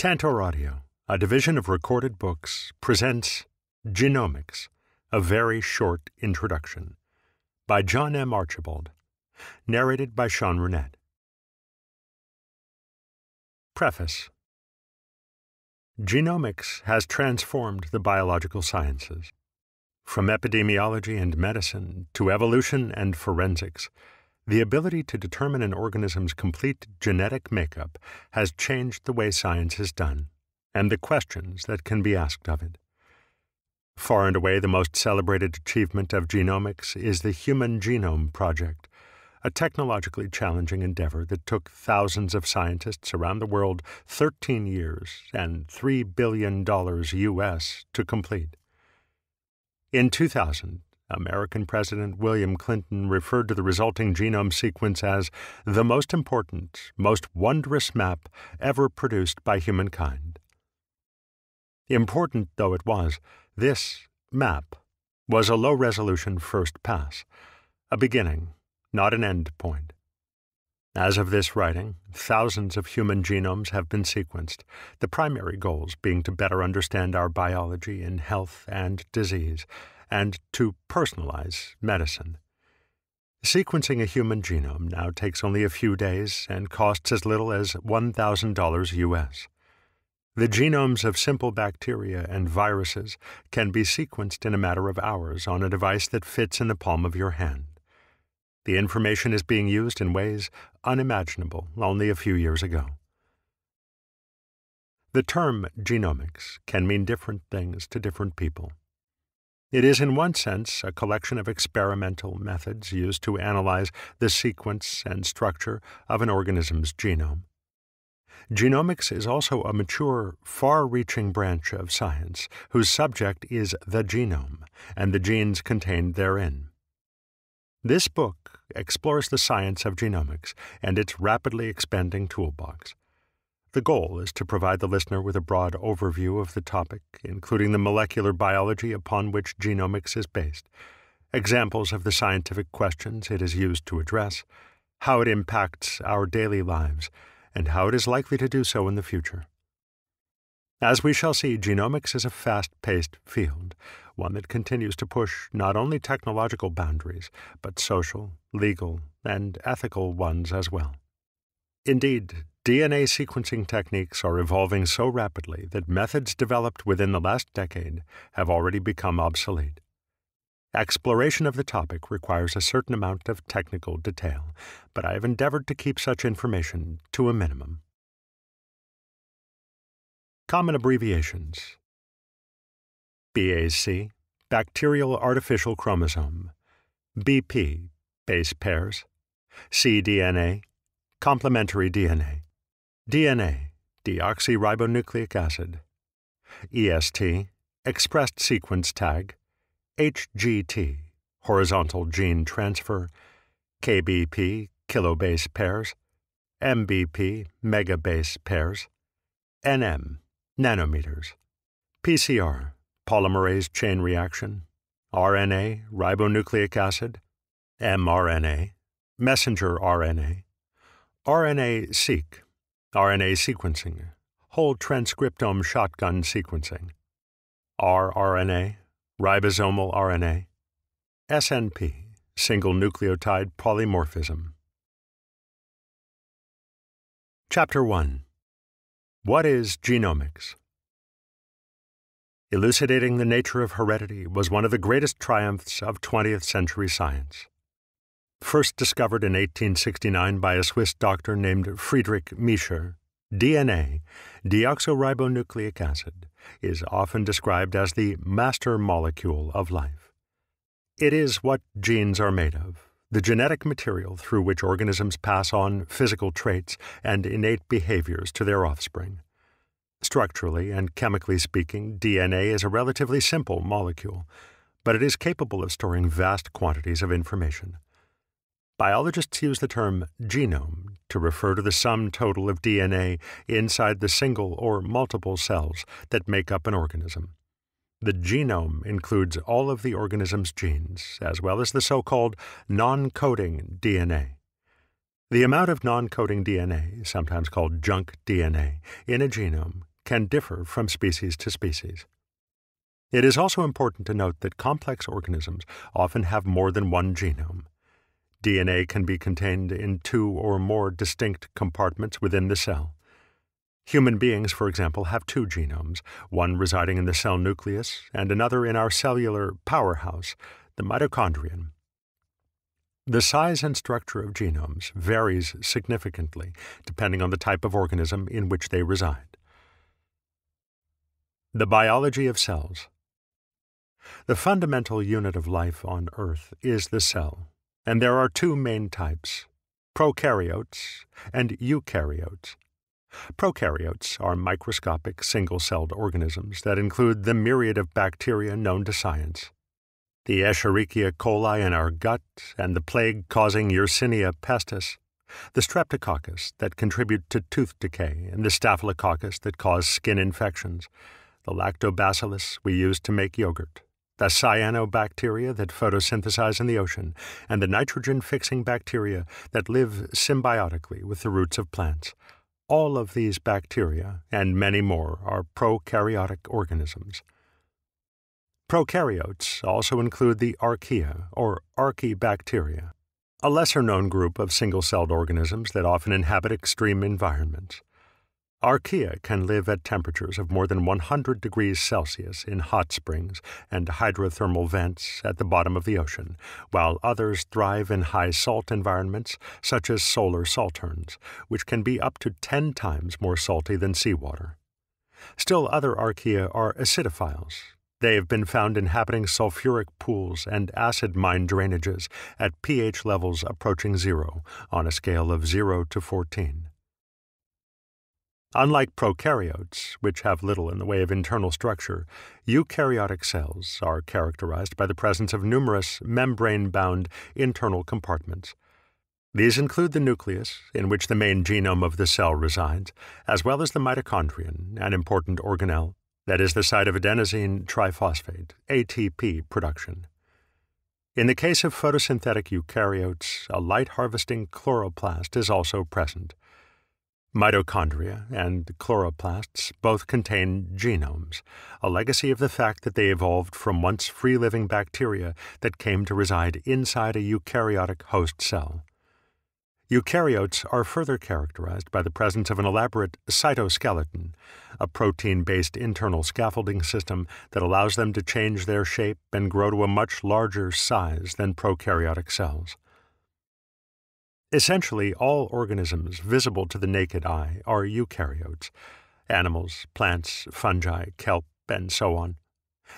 Tantor Audio, a division of recorded books, presents Genomics, a very short introduction by John M. Archibald, narrated by Sean Runnette. Preface Genomics has transformed the biological sciences. From epidemiology and medicine to evolution and forensics, the ability to determine an organism's complete genetic makeup has changed the way science is done and the questions that can be asked of it. Far and away the most celebrated achievement of genomics is the Human Genome Project, a technologically challenging endeavor that took thousands of scientists around the world 13 years and $3 billion US to complete. In 2000, American President William Clinton referred to the resulting genome sequence as the most important, most wondrous map ever produced by humankind. Important though it was, this map was a low resolution first pass, a beginning, not an end point. As of this writing, thousands of human genomes have been sequenced, the primary goals being to better understand our biology in health and disease and to personalize medicine. Sequencing a human genome now takes only a few days and costs as little as $1,000 US. The genomes of simple bacteria and viruses can be sequenced in a matter of hours on a device that fits in the palm of your hand. The information is being used in ways unimaginable only a few years ago. The term genomics can mean different things to different people. It is, in one sense, a collection of experimental methods used to analyze the sequence and structure of an organism's genome. Genomics is also a mature, far reaching branch of science whose subject is the genome and the genes contained therein. This book explores the science of genomics and its rapidly expanding toolbox. The goal is to provide the listener with a broad overview of the topic, including the molecular biology upon which genomics is based, examples of the scientific questions it is used to address, how it impacts our daily lives, and how it is likely to do so in the future. As we shall see, genomics is a fast paced field, one that continues to push not only technological boundaries, but social, legal, and ethical ones as well. Indeed, DNA sequencing techniques are evolving so rapidly that methods developed within the last decade have already become obsolete. Exploration of the topic requires a certain amount of technical detail, but I have endeavored to keep such information to a minimum. Common abbreviations BAC, bacterial artificial chromosome, BP, base pairs, cDNA, complementary DNA. DNA, deoxyribonucleic acid. EST, expressed sequence tag. HGT, horizontal gene transfer. KBP, kilobase pairs. MBP, megabase pairs. NM, nanometers. PCR, polymerase chain reaction. RNA, ribonucleic acid. mRNA, messenger RNA. RNA seq, RNA sequencing, whole transcriptome shotgun sequencing, rRNA, ribosomal RNA, SNP, single nucleotide polymorphism. Chapter 1 What is Genomics? Elucidating the nature of heredity was one of the greatest triumphs of 20th century science first discovered in 1869 by a Swiss doctor named Friedrich Miescher, DNA, deoxyribonucleic acid, is often described as the master molecule of life. It is what genes are made of, the genetic material through which organisms pass on physical traits and innate behaviors to their offspring. Structurally and chemically speaking, DNA is a relatively simple molecule, but it is capable of storing vast quantities of information. Biologists use the term genome to refer to the sum total of DNA inside the single or multiple cells that make up an organism. The genome includes all of the organism's genes, as well as the so called non coding DNA. The amount of non coding DNA, sometimes called junk DNA, in a genome can differ from species to species. It is also important to note that complex organisms often have more than one genome. DNA can be contained in two or more distinct compartments within the cell. Human beings, for example, have two genomes, one residing in the cell nucleus and another in our cellular powerhouse, the mitochondrion. The size and structure of genomes varies significantly depending on the type of organism in which they reside. The biology of cells. The fundamental unit of life on Earth is the cell, and there are two main types prokaryotes and eukaryotes. Prokaryotes are microscopic single celled organisms that include the myriad of bacteria known to science. The Escherichia coli in our gut and the plague causing Yersinia pestis, the streptococcus that contribute to tooth decay, and the staphylococcus that cause skin infections, the lactobacillus we use to make yogurt, the cyanobacteria that photosynthesize in the ocean, and the nitrogen fixing bacteria that live symbiotically with the roots of plants. All of these bacteria, and many more, are prokaryotic organisms. Prokaryotes also include the archaea, or archaebacteria, a lesser known group of single celled organisms that often inhabit extreme environments. Archaea can live at temperatures of more than 100 degrees Celsius in hot springs and hydrothermal vents at the bottom of the ocean, while others thrive in high salt environments such as solar salterns, which can be up to 10 times more salty than seawater. Still, other archaea are acidophiles. They have been found inhabiting sulfuric pools and acid mine drainages at pH levels approaching zero on a scale of 0 to 14. Unlike prokaryotes, which have little in the way of internal structure, eukaryotic cells are characterized by the presence of numerous membrane bound internal compartments. These include the nucleus, in which the main genome of the cell resides, as well as the mitochondrion, an important organelle that is the site of adenosine triphosphate, ATP, production. In the case of photosynthetic eukaryotes, a light harvesting chloroplast is also present. Mitochondria and chloroplasts both contain genomes, a legacy of the fact that they evolved from once free living bacteria that came to reside inside a eukaryotic host cell. Eukaryotes are further characterized by the presence of an elaborate cytoskeleton, a protein based internal scaffolding system that allows them to change their shape and grow to a much larger size than prokaryotic cells. Essentially, all organisms visible to the naked eye are eukaryotes animals, plants, fungi, kelp, and so on,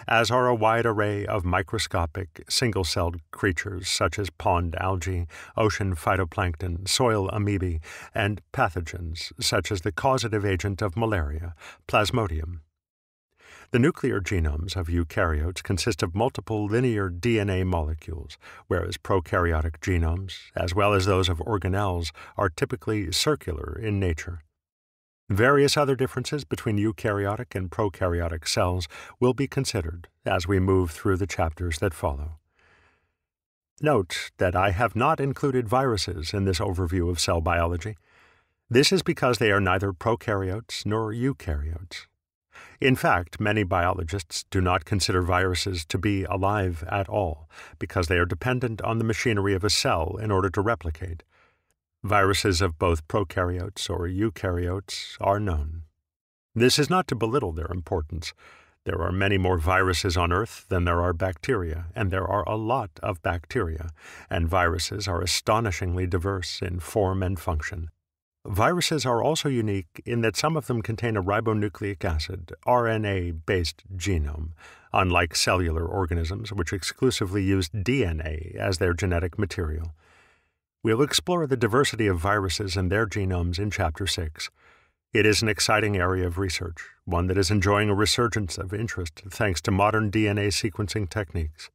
as are a wide array of microscopic, single celled creatures such as pond algae, ocean phytoplankton, soil amoebae, and pathogens such as the causative agent of malaria, Plasmodium. The nuclear genomes of eukaryotes consist of multiple linear DNA molecules, whereas prokaryotic genomes, as well as those of organelles, are typically circular in nature. Various other differences between eukaryotic and prokaryotic cells will be considered as we move through the chapters that follow. Note that I have not included viruses in this overview of cell biology. This is because they are neither prokaryotes nor eukaryotes. In fact, many biologists do not consider viruses to be alive at all because they are dependent on the machinery of a cell in order to replicate. Viruses of both prokaryotes or eukaryotes are known. This is not to belittle their importance. There are many more viruses on Earth than there are bacteria, and there are a lot of bacteria, and viruses are astonishingly diverse in form and function. Viruses are also unique in that some of them contain a ribonucleic acid, RNA based genome, unlike cellular organisms which exclusively use DNA as their genetic material. We'll explore the diversity of viruses and their genomes in Chapter 6. It is an exciting area of research, one that is enjoying a resurgence of interest thanks to modern DNA sequencing techniques.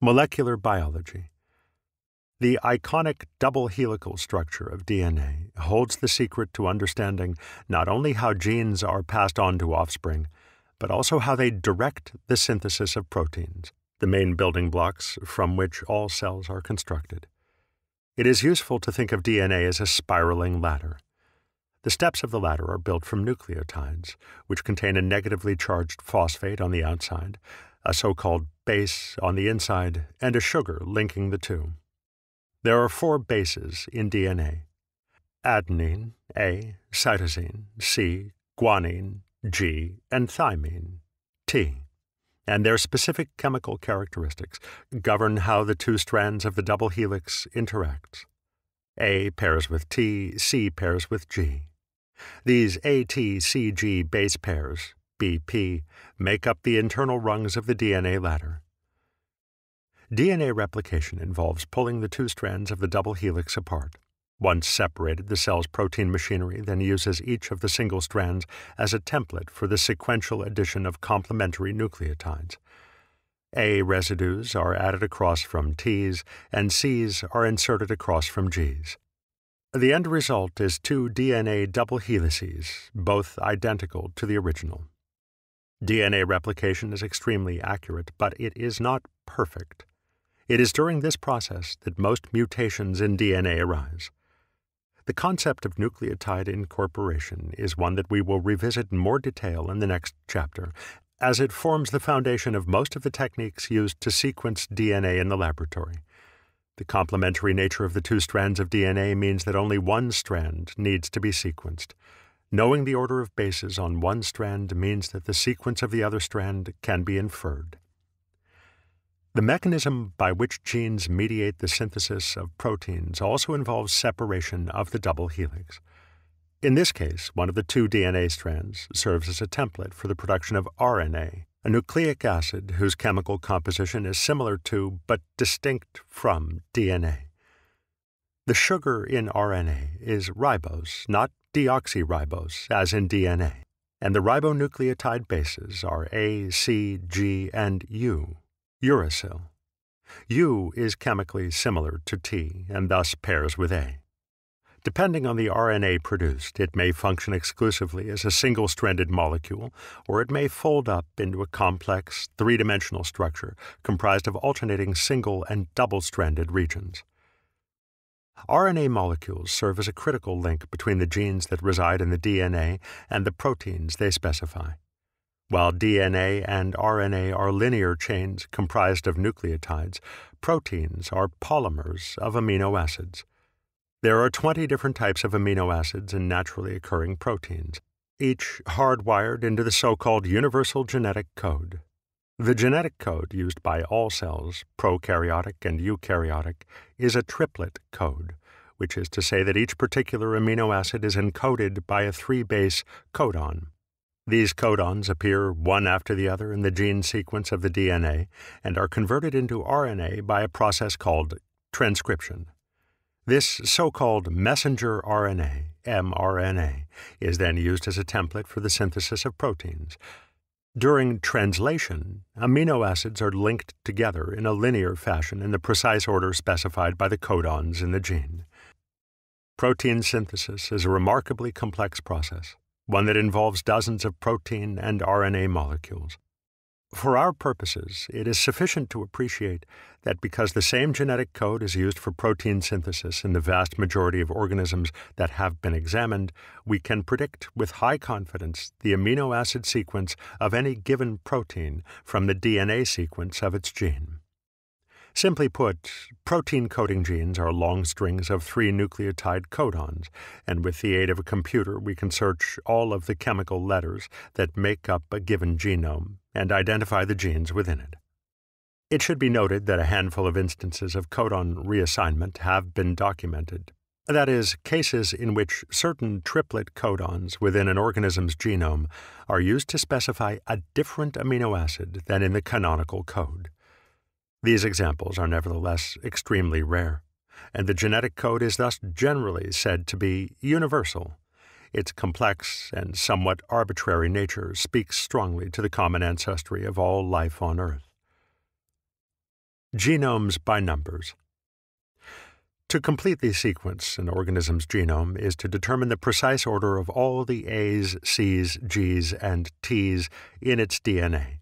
Molecular biology. The iconic double helical structure of DNA holds the secret to understanding not only how genes are passed on to offspring, but also how they direct the synthesis of proteins, the main building blocks from which all cells are constructed. It is useful to think of DNA as a spiraling ladder. The steps of the ladder are built from nucleotides, which contain a negatively charged phosphate on the outside, a so called base on the inside, and a sugar linking the two. There are four bases in DNA adenine, A, cytosine, C, guanine, G, and thymine, T. And their specific chemical characteristics govern how the two strands of the double helix interact. A pairs with T, C pairs with G. These ATCG base pairs, BP, make up the internal rungs of the DNA ladder. DNA replication involves pulling the two strands of the double helix apart. Once separated, the cell's protein machinery then uses each of the single strands as a template for the sequential addition of complementary nucleotides. A residues are added across from T's, and C's are inserted across from G's. The end result is two DNA double helices, both identical to the original. DNA replication is extremely accurate, but it is not perfect. It is during this process that most mutations in DNA arise. The concept of nucleotide incorporation is one that we will revisit in more detail in the next chapter, as it forms the foundation of most of the techniques used to sequence DNA in the laboratory. The complementary nature of the two strands of DNA means that only one strand needs to be sequenced. Knowing the order of bases on one strand means that the sequence of the other strand can be inferred. The mechanism by which genes mediate the synthesis of proteins also involves separation of the double helix. In this case, one of the two DNA strands serves as a template for the production of RNA, a nucleic acid whose chemical composition is similar to but distinct from DNA. The sugar in RNA is ribose, not deoxyribose, as in DNA, and the ribonucleotide bases are A, C, G, and U, uracil. U is chemically similar to T and thus pairs with A. Depending on the RNA produced, it may function exclusively as a single stranded molecule, or it may fold up into a complex, three dimensional structure comprised of alternating single and double stranded regions. RNA molecules serve as a critical link between the genes that reside in the DNA and the proteins they specify. While DNA and RNA are linear chains comprised of nucleotides, proteins are polymers of amino acids. There are 20 different types of amino acids in naturally occurring proteins, each hardwired into the so called universal genetic code. The genetic code used by all cells, prokaryotic and eukaryotic, is a triplet code, which is to say that each particular amino acid is encoded by a three base codon. These codons appear one after the other in the gene sequence of the DNA and are converted into RNA by a process called transcription. This so called messenger RNA, mRNA, is then used as a template for the synthesis of proteins. During translation, amino acids are linked together in a linear fashion in the precise order specified by the codons in the gene. Protein synthesis is a remarkably complex process, one that involves dozens of protein and RNA molecules. For our purposes, it is sufficient to appreciate that because the same genetic code is used for protein synthesis in the vast majority of organisms that have been examined, we can predict with high confidence the amino acid sequence of any given protein from the DNA sequence of its gene. Simply put, protein coding genes are long strings of three nucleotide codons, and with the aid of a computer, we can search all of the chemical letters that make up a given genome and identify the genes within it. It should be noted that a handful of instances of codon reassignment have been documented. That is, cases in which certain triplet codons within an organism's genome are used to specify a different amino acid than in the canonical code. These examples are nevertheless extremely rare, and the genetic code is thus generally said to be universal. Its complex and somewhat arbitrary nature speaks strongly to the common ancestry of all life on Earth. Genomes by numbers. To completely sequence an organism's genome is to determine the precise order of all the A's, C's, G's, and T's in its DNA.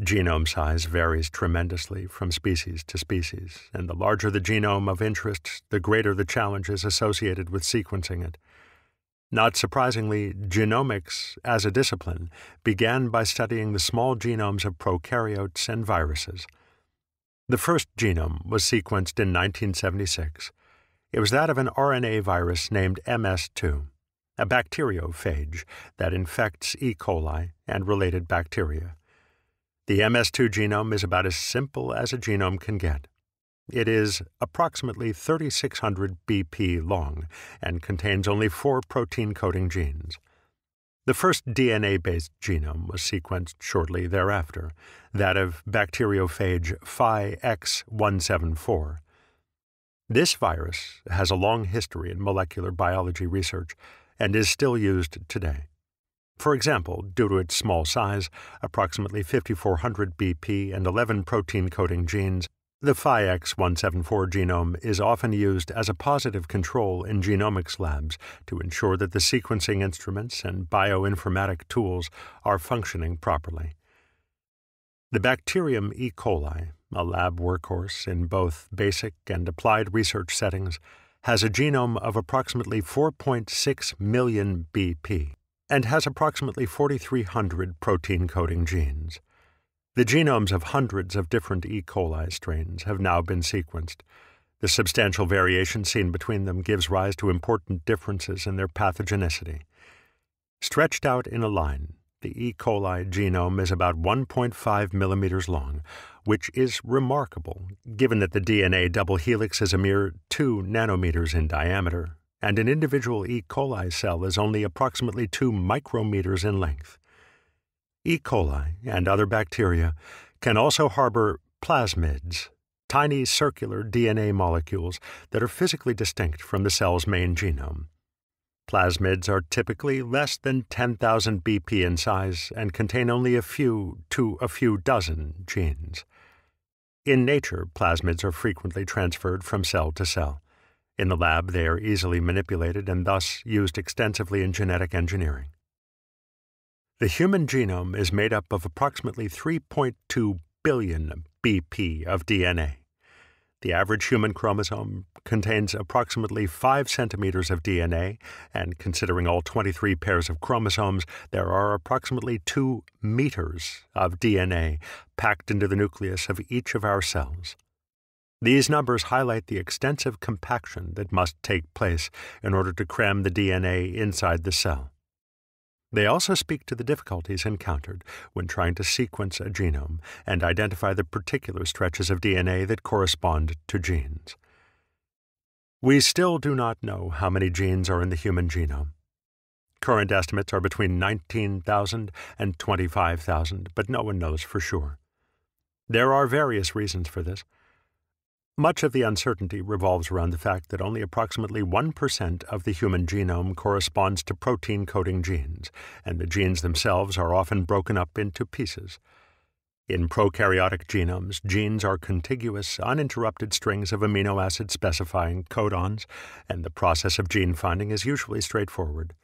Genome size varies tremendously from species to species, and the larger the genome of interest, the greater the challenges associated with sequencing it. Not surprisingly, genomics, as a discipline, began by studying the small genomes of prokaryotes and viruses. The first genome was sequenced in 1976. It was that of an RNA virus named MS2, a bacteriophage that infects E. coli and related bacteria. The MS2 genome is about as simple as a genome can get. It is approximately 3600 BP long and contains only four protein coding genes. The first DNA based genome was sequenced shortly thereafter, that of bacteriophage Phi-X174. This virus has a long history in molecular biology research and is still used today. For example, due to its small size, approximately 5400 BP and 11 protein coding genes, the Phi-X174 genome is often used as a positive control in genomics labs to ensure that the sequencing instruments and bioinformatic tools are functioning properly. The bacterium E. coli, a lab workhorse in both basic and applied research settings, has a genome of approximately 4.6 million BP and has approximately 4,300 protein coding genes. The genomes of hundreds of different E. coli strains have now been sequenced. The substantial variation seen between them gives rise to important differences in their pathogenicity. Stretched out in a line, the E. coli genome is about 1.5 millimeters long, which is remarkable given that the DNA double helix is a mere 2 nanometers in diameter, and an individual E. coli cell is only approximately 2 micrometers in length. E. coli and other bacteria can also harbor plasmids, tiny circular DNA molecules that are physically distinct from the cell's main genome. Plasmids are typically less than 10,000 BP in size and contain only a few to a few dozen genes. In nature, plasmids are frequently transferred from cell to cell. In the lab, they are easily manipulated and thus used extensively in genetic engineering. The human genome is made up of approximately 3.2 billion BP of DNA. The average human chromosome contains approximately 5 centimeters of DNA, and considering all 23 pairs of chromosomes, there are approximately 2 meters of DNA packed into the nucleus of each of our cells. These numbers highlight the extensive compaction that must take place in order to cram the DNA inside the cell. They also speak to the difficulties encountered when trying to sequence a genome and identify the particular stretches of DNA that correspond to genes. We still do not know how many genes are in the human genome. Current estimates are between 19,000 and 25,000, but no one knows for sure. There are various reasons for this. Much of the uncertainty revolves around the fact that only approximately 1% of the human genome corresponds to protein coding genes, and the genes themselves are often broken up into pieces. In prokaryotic genomes, genes are contiguous, uninterrupted strings of amino acid specifying codons, and the process of gene finding is usually straightforward.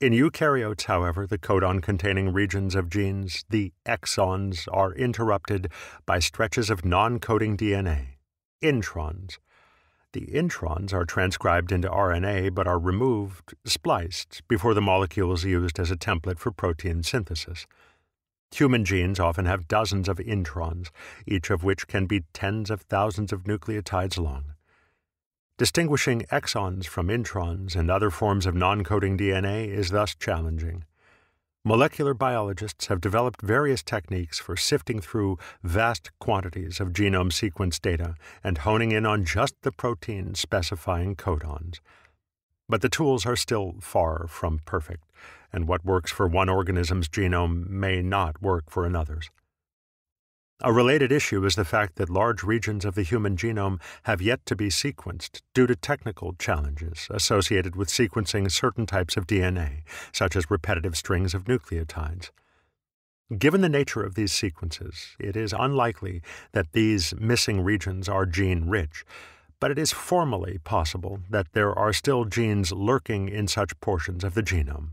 In eukaryotes, however, the codon containing regions of genes, the exons, are interrupted by stretches of non coding DNA introns. The introns are transcribed into RNA but are removed, spliced, before the molecule is used as a template for protein synthesis. Human genes often have dozens of introns, each of which can be tens of thousands of nucleotides long. Distinguishing exons from introns and other forms of non coding DNA is thus challenging. Molecular biologists have developed various techniques for sifting through vast quantities of genome sequence data and honing in on just the protein specifying codons. But the tools are still far from perfect, and what works for one organism's genome may not work for another's. A related issue is the fact that large regions of the human genome have yet to be sequenced due to technical challenges associated with sequencing certain types of DNA, such as repetitive strings of nucleotides. Given the nature of these sequences, it is unlikely that these missing regions are gene rich, but it is formally possible that there are still genes lurking in such portions of the genome.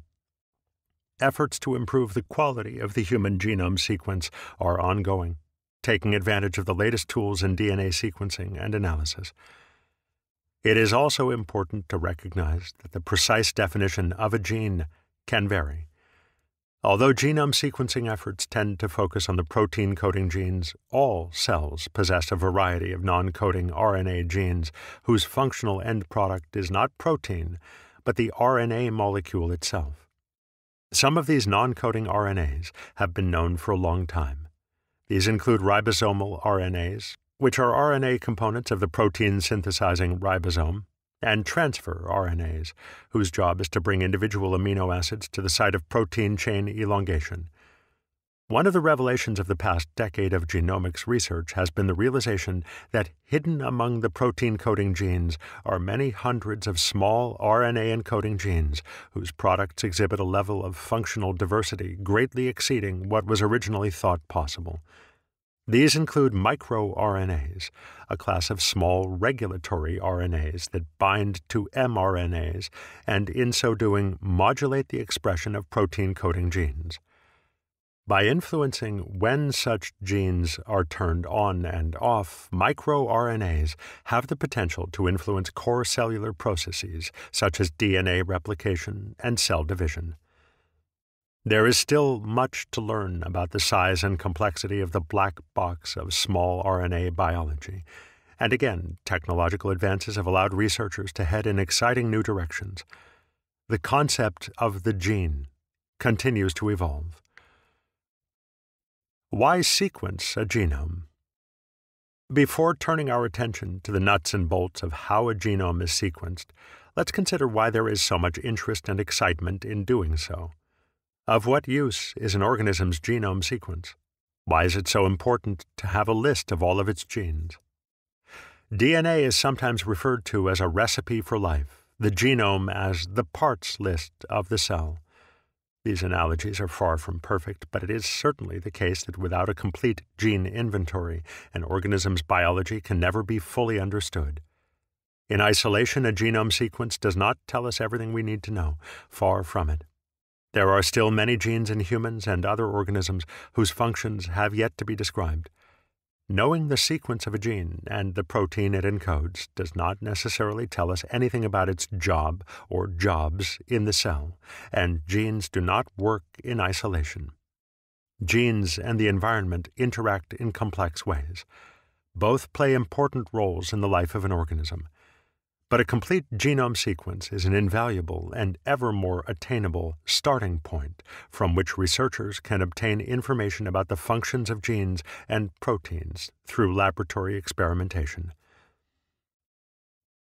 Efforts to improve the quality of the human genome sequence are ongoing taking advantage of the latest tools in DNA sequencing and analysis. It is also important to recognize that the precise definition of a gene can vary. Although genome sequencing efforts tend to focus on the protein coding genes, all cells possess a variety of non coding RNA genes whose functional end product is not protein, but the RNA molecule itself. Some of these non coding RNAs have been known for a long time. These include ribosomal RNAs, which are RNA components of the protein synthesizing ribosome, and transfer RNAs, whose job is to bring individual amino acids to the site of protein chain elongation. One of the revelations of the past decade of genomics research has been the realization that hidden among the protein coding genes are many hundreds of small RNA encoding genes whose products exhibit a level of functional diversity greatly exceeding what was originally thought possible. These include microRNAs, a class of small regulatory RNAs that bind to mRNAs and, in so doing, modulate the expression of protein coding genes. By influencing when such genes are turned on and off, microRNAs have the potential to influence core cellular processes such as DNA replication and cell division. There is still much to learn about the size and complexity of the black box of small RNA biology. And again, technological advances have allowed researchers to head in exciting new directions. The concept of the gene continues to evolve. Why sequence a genome? Before turning our attention to the nuts and bolts of how a genome is sequenced, let's consider why there is so much interest and excitement in doing so. Of what use is an organism's genome sequence? Why is it so important to have a list of all of its genes? DNA is sometimes referred to as a recipe for life, the genome as the parts list of the cell. These analogies are far from perfect, but it is certainly the case that without a complete gene inventory, an organism's biology can never be fully understood. In isolation, a genome sequence does not tell us everything we need to know, far from it. There are still many genes in humans and other organisms whose functions have yet to be described. Knowing the sequence of a gene and the protein it encodes does not necessarily tell us anything about its job or jobs in the cell, and genes do not work in isolation. Genes and the environment interact in complex ways. Both play important roles in the life of an organism. But a complete genome sequence is an invaluable and ever more attainable starting point from which researchers can obtain information about the functions of genes and proteins through laboratory experimentation.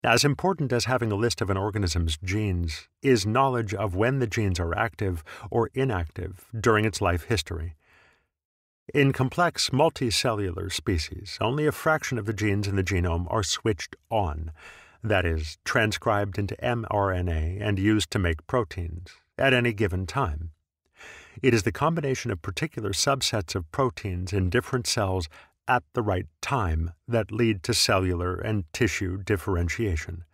As important as having a list of an organism's genes is knowledge of when the genes are active or inactive during its life history. In complex multicellular species, only a fraction of the genes in the genome are switched on that is, transcribed into mRNA and used to make proteins, at any given time. It is the combination of particular subsets of proteins in different cells at the right time that lead to cellular and tissue differentiation.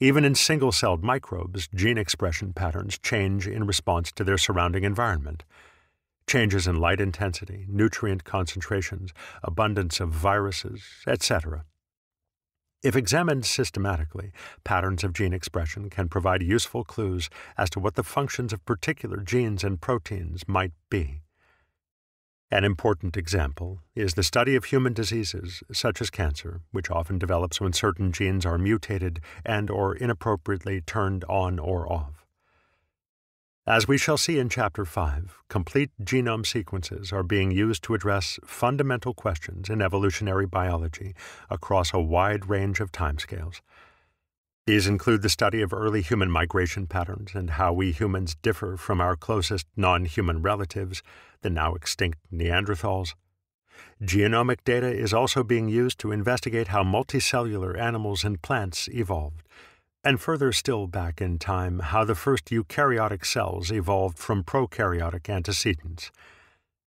Even in single celled microbes, gene expression patterns change in response to their surrounding environment. Changes in light intensity, nutrient concentrations, abundance of viruses, etc. If examined systematically, patterns of gene expression can provide useful clues as to what the functions of particular genes and proteins might be. An important example is the study of human diseases such as cancer, which often develops when certain genes are mutated and or inappropriately turned on or off. As we shall see in Chapter 5, complete genome sequences are being used to address fundamental questions in evolutionary biology across a wide range of timescales. These include the study of early human migration patterns and how we humans differ from our closest non human relatives, the now extinct Neanderthals. Genomic data is also being used to investigate how multicellular animals and plants evolved and further still back in time, how the first eukaryotic cells evolved from prokaryotic antecedents.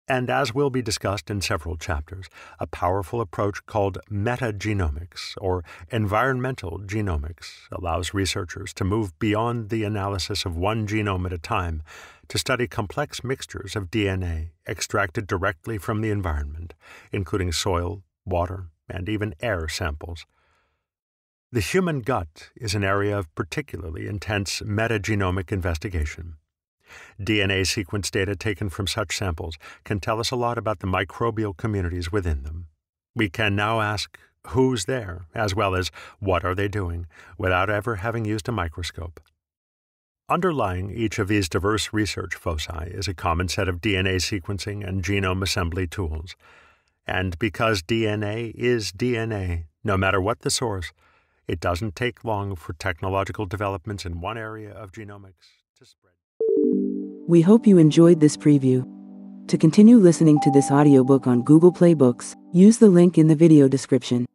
And as will be discussed in several chapters, a powerful approach called metagenomics, or environmental genomics, allows researchers to move beyond the analysis of one genome at a time to study complex mixtures of DNA extracted directly from the environment, including soil, water, and even air samples. The human gut is an area of particularly intense metagenomic investigation. DNA sequence data taken from such samples can tell us a lot about the microbial communities within them. We can now ask who's there, as well as what are they doing, without ever having used a microscope. Underlying each of these diverse research foci is a common set of DNA sequencing and genome assembly tools. And because DNA is DNA, no matter what the source, it doesn't take long for technological developments in one area of genomics to spread. We hope you enjoyed this preview. To continue listening to this audiobook on Google Play Books, use the link in the video description.